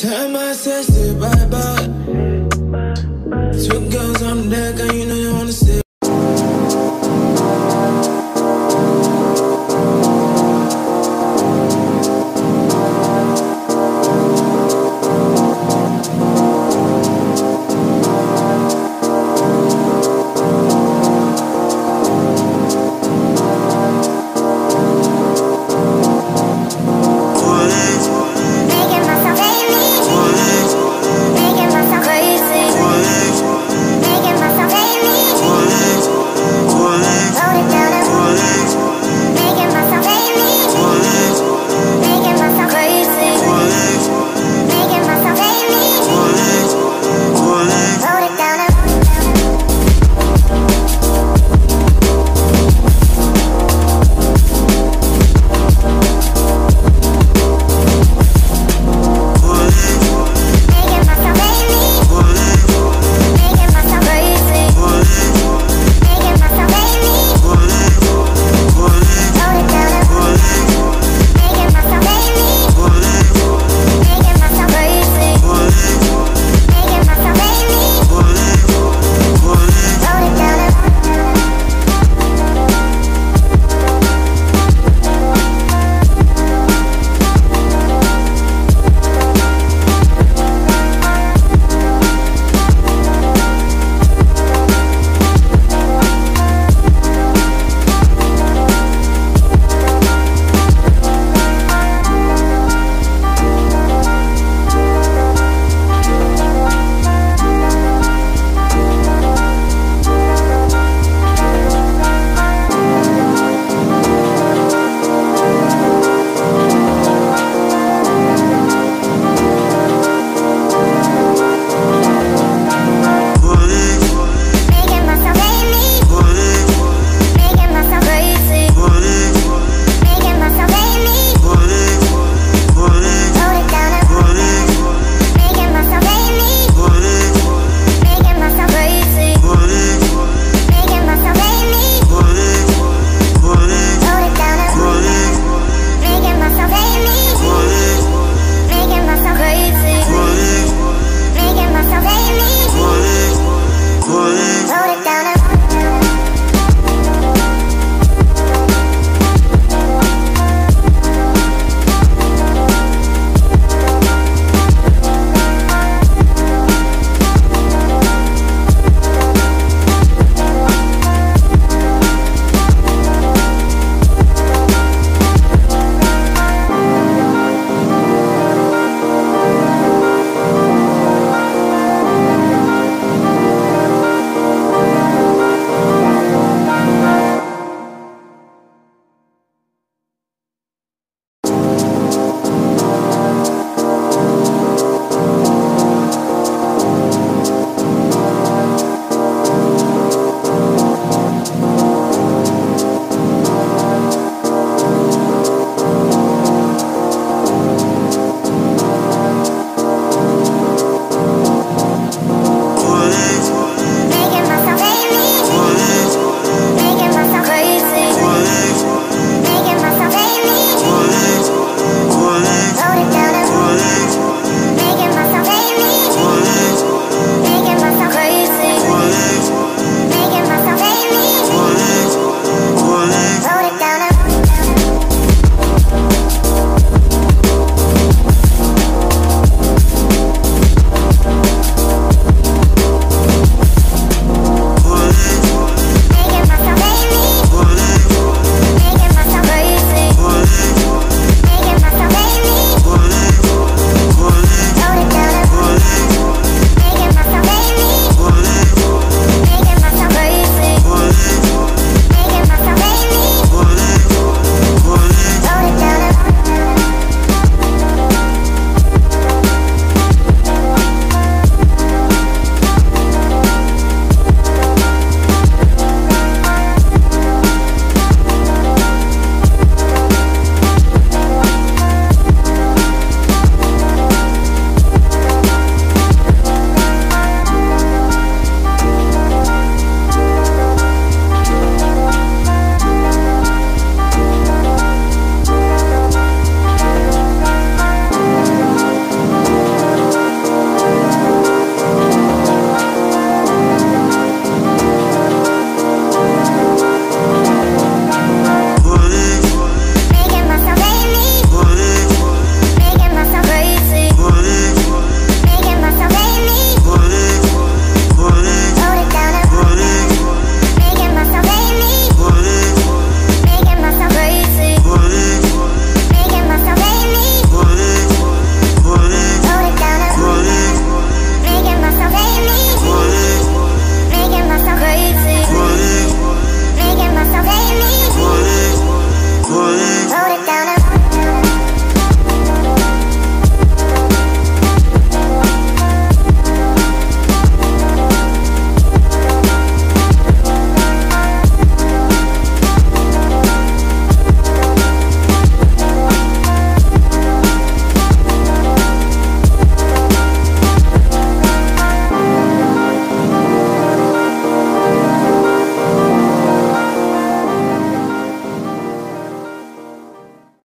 Tell my sister bye bye. Two girls on deck, and you know